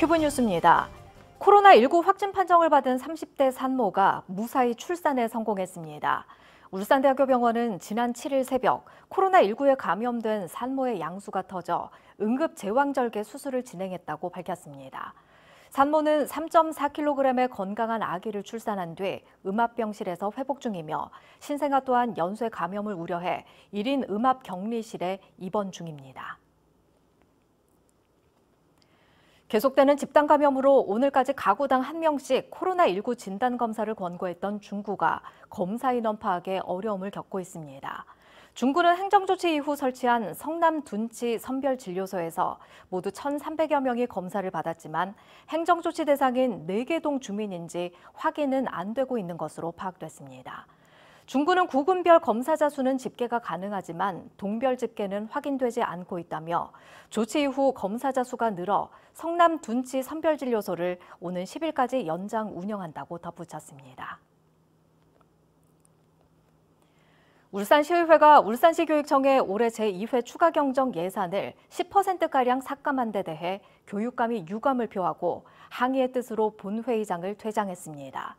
큐브 뉴스입니다. 코로나19 확진 판정을 받은 30대 산모가 무사히 출산에 성공했습니다. 울산대학교 병원은 지난 7일 새벽 코로나19에 감염된 산모의 양수가 터져 응급 제왕절개 수술을 진행했다고 밝혔습니다. 산모는 3.4kg의 건강한 아기를 출산한 뒤 음압병실에서 회복 중이며 신생아 또한 연쇄 감염을 우려해 1인 음압 격리실에 입원 중입니다. 계속되는 집단 감염으로 오늘까지 가구당 한 명씩 코로나19 진단 검사를 권고했던 중구가 검사 인원 파악에 어려움을 겪고 있습니다. 중구는 행정조치 이후 설치한 성남 둔치 선별진료소에서 모두 1,300여 명이 검사를 받았지만 행정조치 대상인 4개 동 주민인지 확인은 안 되고 있는 것으로 파악됐습니다. 중구는 구군별 검사자 수는 집계가 가능하지만 동별 집계는 확인되지 않고 있다며 조치 이후 검사자 수가 늘어 성남 둔치 선별진료소를 오는 10일까지 연장 운영한다고 덧붙였습니다. 울산시의회가 울산시 교육청에 올해 제2회 추가 경정 예산을 10%가량 삭감한 데 대해 교육감이 유감을 표하고 항의의 뜻으로 본회의장을 퇴장했습니다.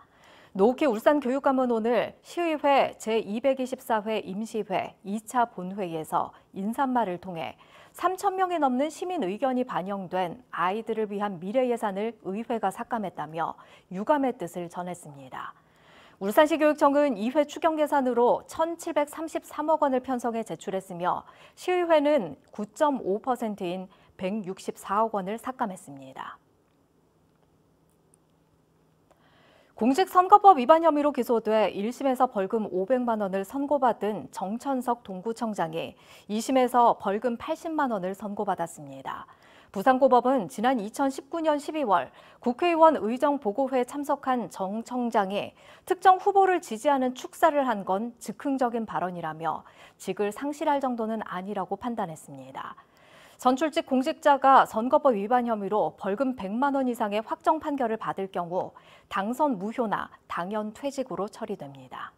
노키 울산교육감은 오늘 시의회 제224회 임시회 2차 본회의에서 인사말을 통해 3천 명이 넘는 시민 의견이 반영된 아이들을 위한 미래 예산을 의회가 삭감했다며 유감의 뜻을 전했습니다. 울산시 교육청은 2회 추경 예산으로 1,733억 원을 편성해 제출했으며 시의회는 9.5%인 164억 원을 삭감했습니다. 공직선거법 위반 혐의로 기소돼 1심에서 벌금 500만 원을 선고받은 정천석 동구청장이 2심에서 벌금 80만 원을 선고받았습니다. 부산고법은 지난 2019년 12월 국회의원 의정보고회에 참석한 정 청장이 특정 후보를 지지하는 축사를 한 건 즉흥적인 발언이라며 직을 상실할 정도는 아니라고 판단했습니다. 선출직 공직자가 선거법 위반 혐의로 벌금 100만 원 이상의 확정 판결을 받을 경우 당선 무효나 당연 퇴직으로 처리됩니다.